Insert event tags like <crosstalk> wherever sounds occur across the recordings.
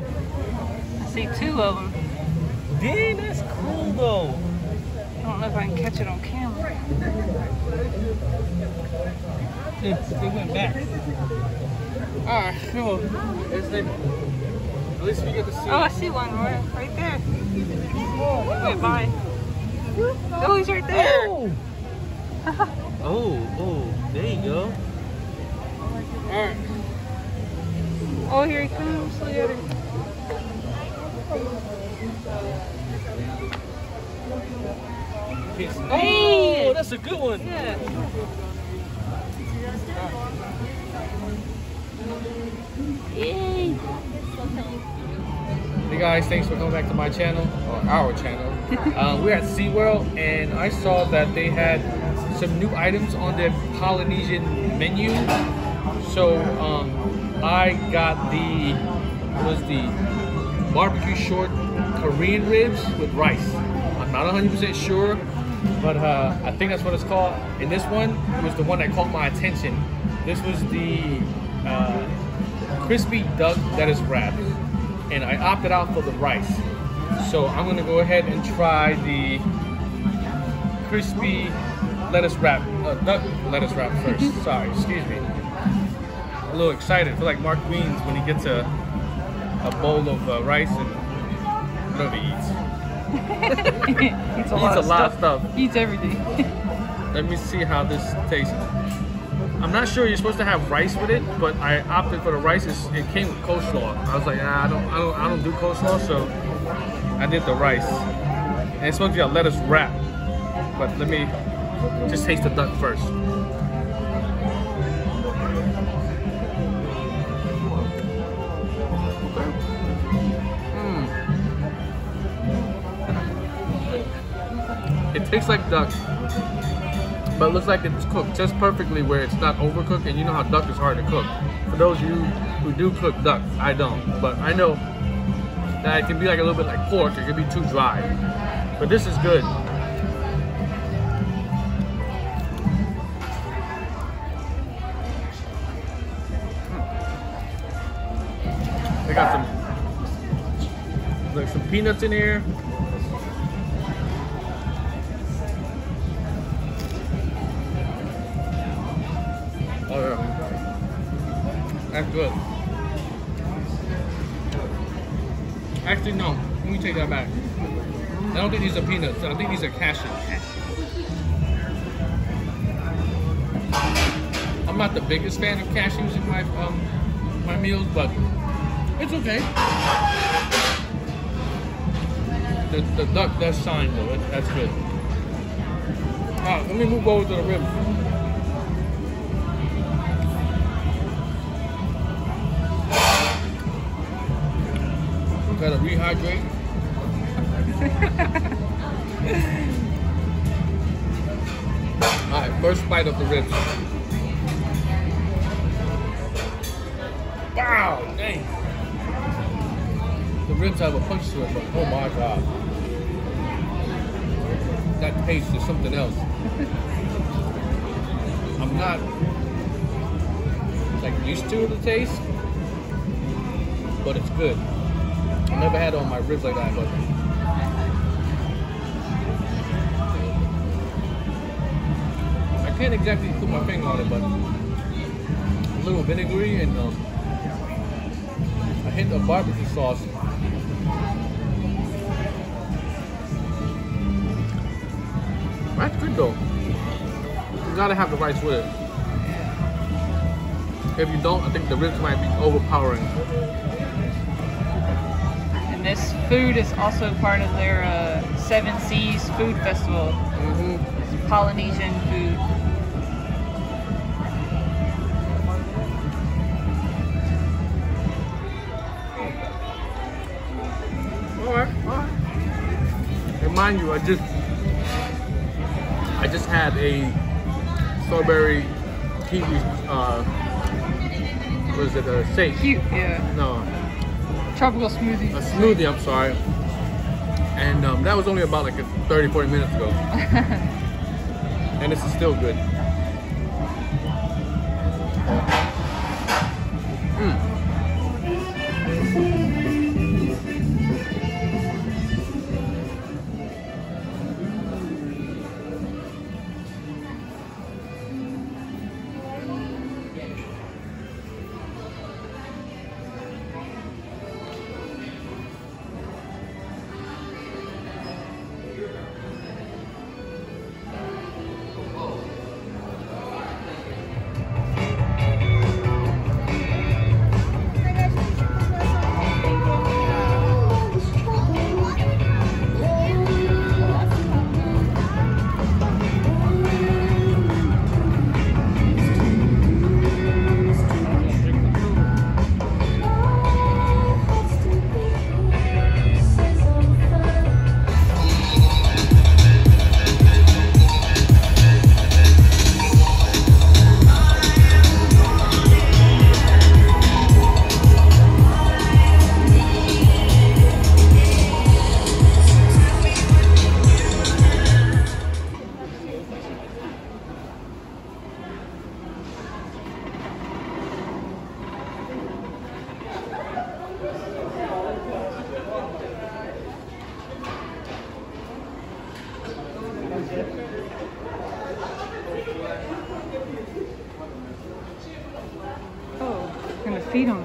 go. I see two of them. Dang, that's cool though. I don't know if I can catch it on camera. They, it went back. Alright, cool. It's the, at least we get to see. Oh, I see one right, right there. It went by. Oh, he's right there. Oh! oh, oh, there you go. Alright. Oh, here he comes. Look at him. Oh, that's a good one. Yeah. Yay. Hey guys, thanks for coming back to my channel, or our channel. um, <laughs> we're at SeaWorld and I saw that they had some new items on their Polynesian menu. So um, I got the, what was the barbecue short Korean ribs with rice. I'm not 100% sure, but uh, I think that's what it's called. And this one was the one that caught my attention. This was the uh, crispy duck that is wrapped and I opted out for the rice. So I'm gonna go ahead and try the crispy lettuce wrap, uh, duck lettuce wrap first. Sorry, excuse me. A little excited. I feel like Mark Wiens when he gets a a bowl of uh, rice and whatever he eats. <laughs> Eats a He lot, eats a of, lot of stuff. Eats everything. <laughs> Let me see how this tastes. I'm not sure you're supposed to have rice with it, but I opted for the rice. It came with coleslaw. I was like, nah, I don't, I don't, I don't do coleslaw, so I did the rice. And it's supposed to be a lettuce wrap, but let me just taste the duck first. Tastes like duck but looks like it's cooked just perfectly where it's not overcooked and you know how duck is hard to cook. For those of you who do cook duck i don't but i know that it can be like a little bit like pork it can be too dry but this is good. They got some like some peanuts in here good. Actually, no. Let me take that back. I don't think these are peanuts. I think these are cashews. I'm not the biggest fan of cashews in my um my meals, but it's okay. The, the duck does shine though. That's, good. Alright, let me move over to the ribs. Gotta rehydrate. <laughs> Alright, first bite of the ribs. Wow, dang. The ribs have a punch to it, but oh my god. That taste is something else. <laughs> I'm not like used to the taste, but it's good. I never had on my ribs like that, but I can't exactly put my finger on it, but a little vinegary and um, a hint of barbecue sauce. That's good though. You gotta have the rice with it. If you don't, I think the ribs might be overpowering. And this food is also part of their uh, Seven Seas Food Festival. Mm-hmm. It's Polynesian food. Alright, alright. And mind you, I just I just had a strawberry kiwi uh what is it, a shake? Cute, yeah. No, Tropical smoothie. a smoothie, I'm sorry. And um, that was only about like 30, 40 minutes ago. <laughs> and this is still good. Feed them. All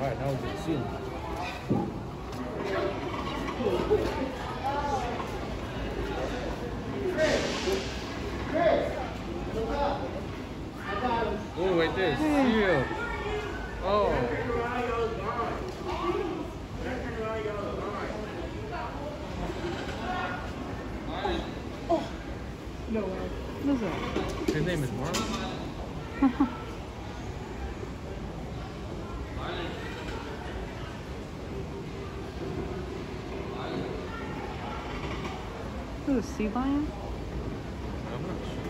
right, now we can see them. Oh, right there, seal. Oh. oh what is that? His name is Marlon. <laughs> sea lion? I'm not sure.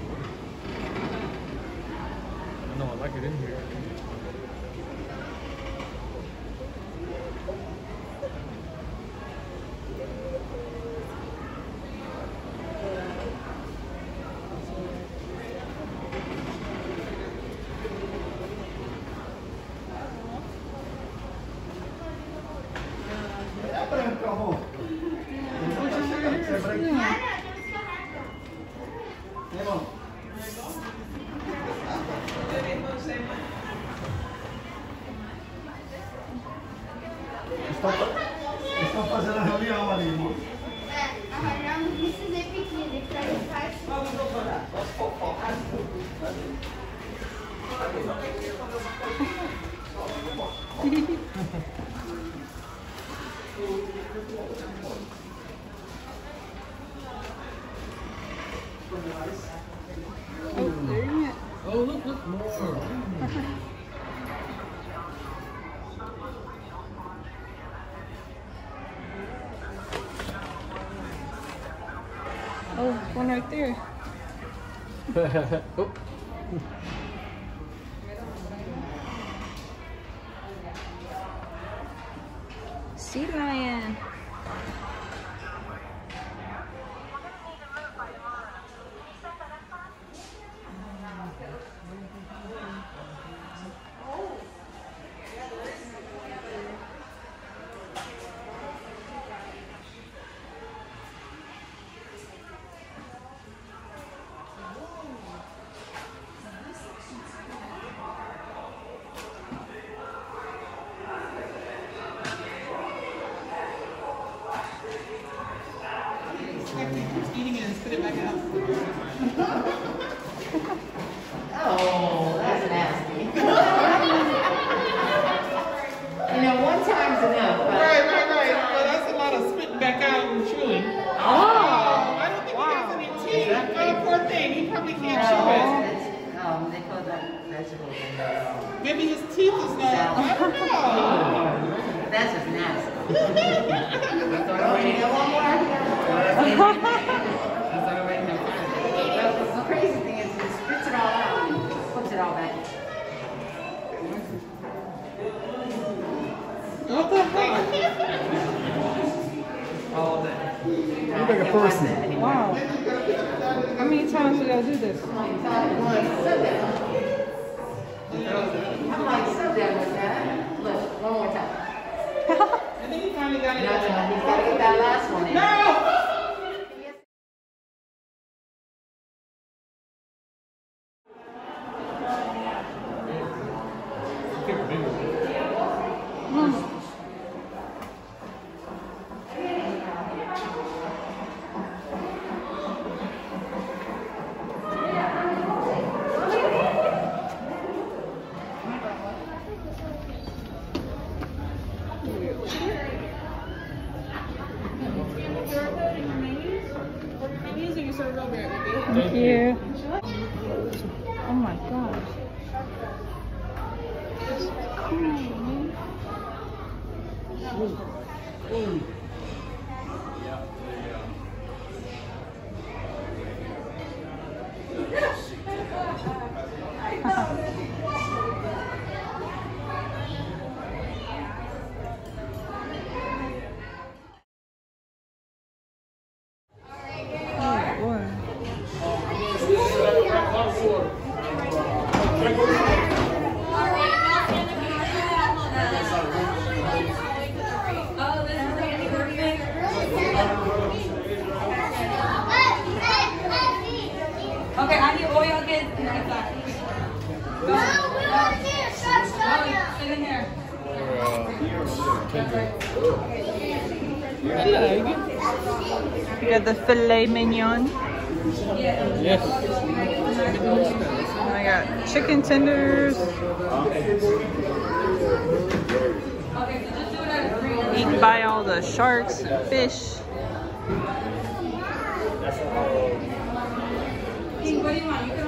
I know I like it in here. Estão, Oh. Oh, look, look, more. Oh, oh one right there. <laughs> oh. Oh, that's nasty. you know, one time's enough, but Right, right, right. Well, that's a lot of spitting back out and chewing. Oh, I don't think he has any teeth. Oh, poor thing. He probably can't chew um, they call that vegetables. it. Maybe his teeth is not. I don't know. That's just nasty. so I already got one more. <laughs> What the heck? Look like a person. wow. How many times we gotta do this? I'm like, so done with that. Look, one more <laughs> time. I think he finally got No, no, he's gotta get that last one in. No! Oh all y'all get. No, we want to see a shot shot Sit in here. You got the filet mignon. Yes. I got chicken tenders. You can buy all the sharks and fish. What do you want? You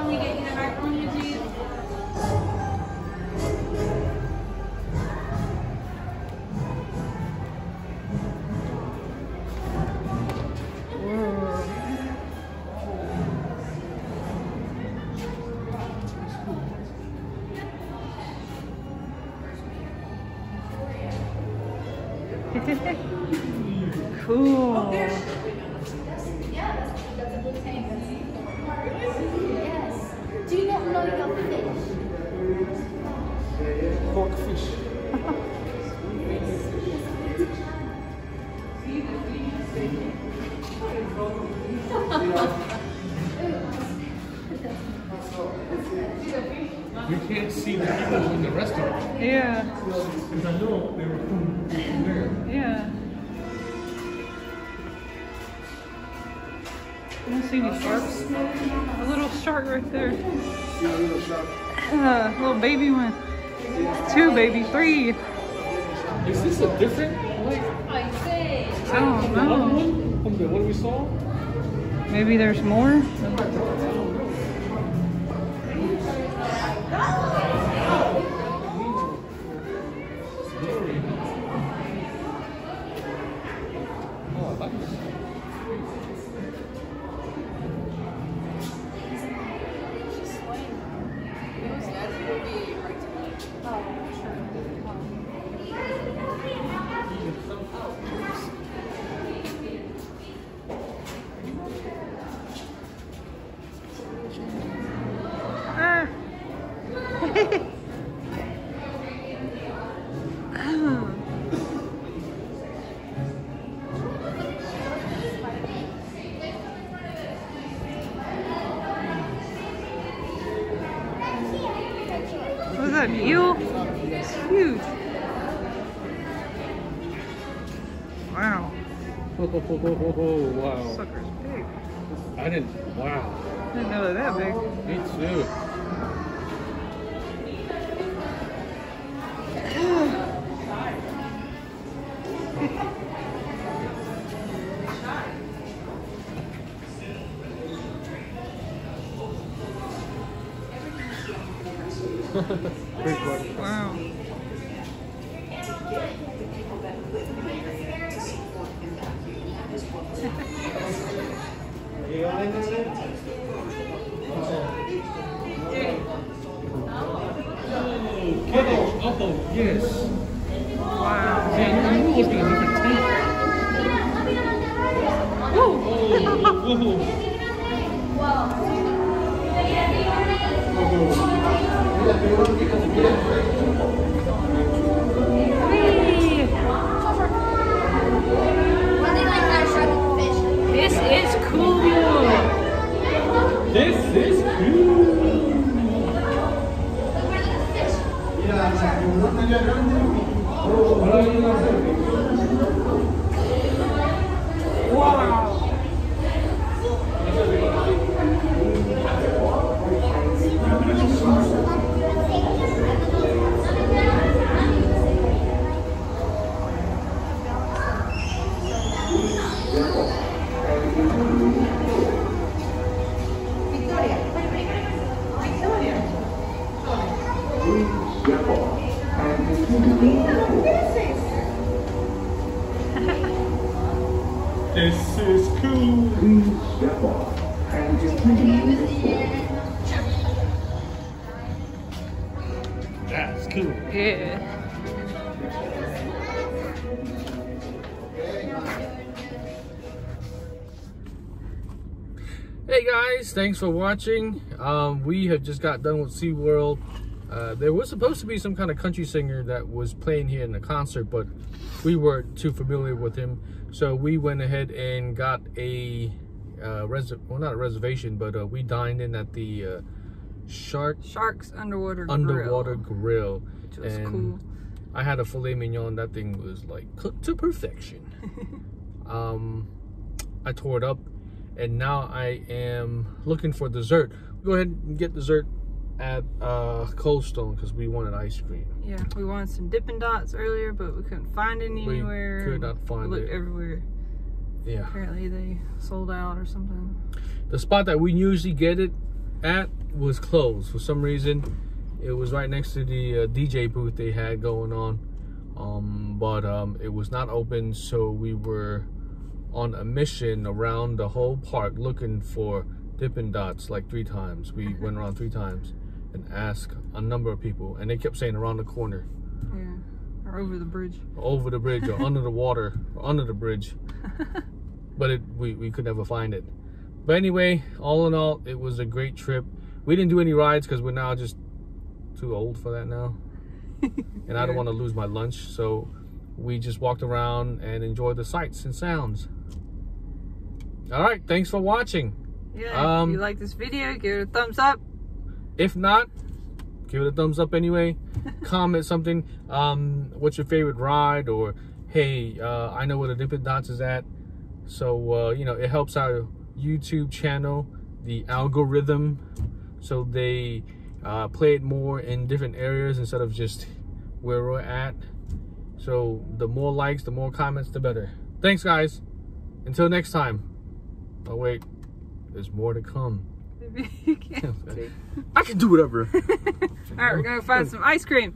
You can't see the people in the restaurant. Yeah. Because I know they were from there. Yeah. I don't see any sharks. A little shark right there. A little. Uh, little baby one. Two baby, three. Is this a different like I don't know. one from the one we saw? Maybe there's more. Oh, oh, oh, oh, oh, wow. sucker's big. I didn't. Wow. I Didn't know they're that big. Me too. <laughs> Great question. Yes. That's cool. Yeah. Hey guys, thanks for watching. Um, we have just got done with SeaWorld. Uh, there was supposed to be some kind of country singer that was playing here in the concert, but we weren't too familiar with him. So we went ahead and got a, uh, res well not a reservation, but uh, we dined in at the uh, Shark Sharks underwater. Underwater Grill. Which was and cool. I had a filet mignon. That thing was like cooked to perfection. <laughs> um, I tore it up, and now I am looking for dessert. Go ahead and get dessert at uh, Cold Stone because we wanted ice cream. Yeah, we wanted some Dippin' Dots earlier, but we couldn't find any We anywhere. could not We find looked it. everywhere. Yeah. Apparently they sold out or something. The spot that we usually get it at was closed for some reason. It was right next to the uh, DJ booth they had going on, um, but um, it was not open. So we were on a mission around the whole park looking for Dippin' Dots like three times. We went around three times and asked a number of people, and they kept saying around the corner, Yeah. Or over the bridge. over the bridge, or under the <laughs> water, or under the bridge. but it, we, we could never find it. But anyway, all in all, it was a great trip. We didn't do any rides because we're now just too old for that now. <laughs> And I don't want to lose my lunch. So we just walked around and enjoyed the sights and sounds. All right, thanks for watching. Yeah, Um, if you like this video, give it a thumbs up. If not, give it a thumbs up anyway. <laughs> Comment something. Um, what's your favorite ride? Or hey, uh, I know where the Dippin' Dots is at. So uh, you know it helps our YouTube channel, the algorithm, so they uh, play it more in different areas instead of just where we're at. So the more likes, the more comments, the better. Thanks, guys. Until next time. Oh wait, there's more to come. Maybe you can't. I can do whatever. <laughs> All right, we're gonna find some ice cream.